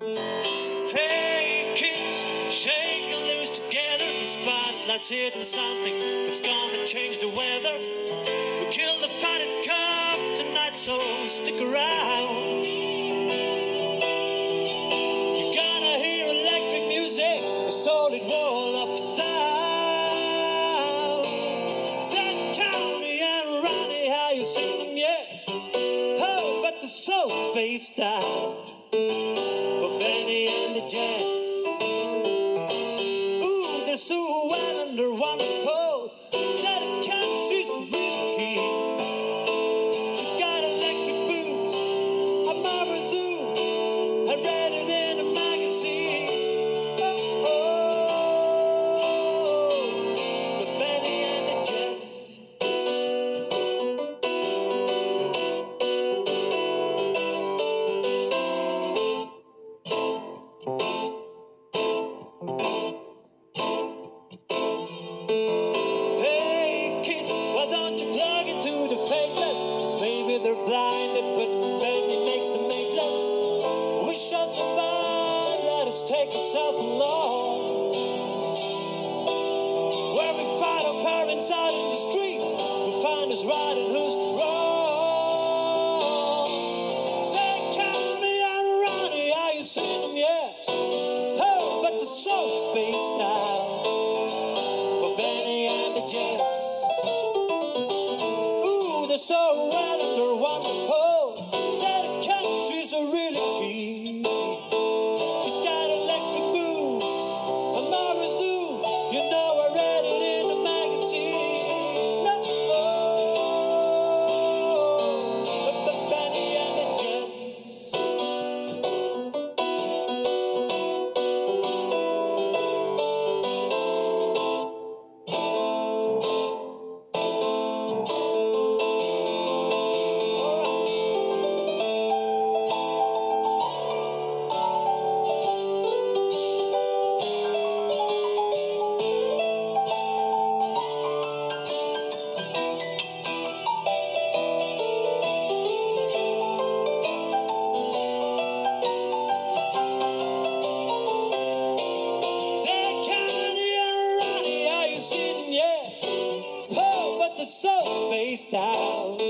Hey kids, shake and loose together. The spotlight's hitting something that's gonna change the weather. We killed the fight fatted calf tonight, so stick around. You're gonna hear electric music, a solid wall of sound. Said and Ronnie, how you seen them yet? Oh, but Jets. Ooh, they're blinded, but blinded makes the make us. We shall survive, let us take ourselves along. Where we fight our parents out in the street, we'll find us riding loose. so spaced out.